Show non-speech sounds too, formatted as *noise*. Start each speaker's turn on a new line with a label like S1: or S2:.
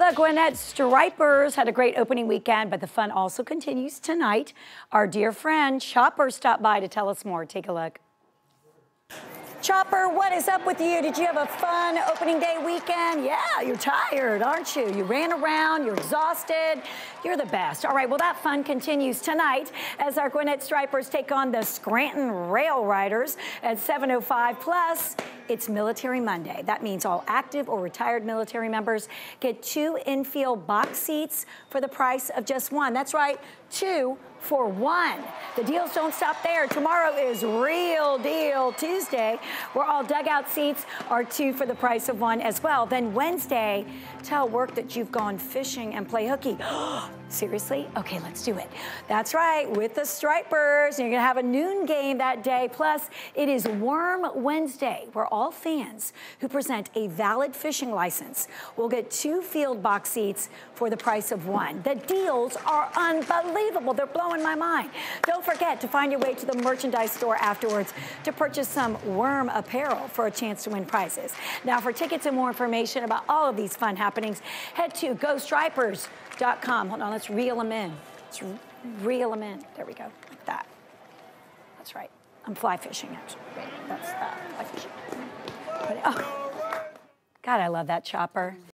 S1: The Gwinnett Stripers had a great opening weekend, but the fun also continues tonight. Our dear friend Chopper stopped by to tell us more. Take a look. Chopper, what is up with you? Did you have a fun opening day weekend? Yeah, you're tired, aren't you? You ran around, you're exhausted. You're the best. All right, well, that fun continues tonight as our Gwinnett Stripers take on the Scranton Rail Riders at 7.05 plus. It's Military Monday. That means all active or retired military members get two infield box seats for the price of just one. That's right, two for one. The deals don't stop there. Tomorrow is Real Deal Tuesday, where all dugout seats are two for the price of one as well. Then Wednesday, tell work that you've gone fishing and play hooky. *gasps* Seriously? Okay, let's do it. That's right, with the Stripers. You're going to have a noon game that day. Plus, it is Worm Wednesday, where all fans who present a valid fishing license will get two field box seats for the price of one. The deals are unbelievable. They're blowing my mind. Don't forget to find your way to the merchandise store afterwards to purchase some Worm apparel for a chance to win prizes. Now, for tickets and more information about all of these fun happenings, head to GoStripers.com. Hold on, let's reel them in. Let's reel them in. There we go, like that. That's right. I'm fly fishing, actually. That's that. Fly fishing. Oh. God, I love that chopper.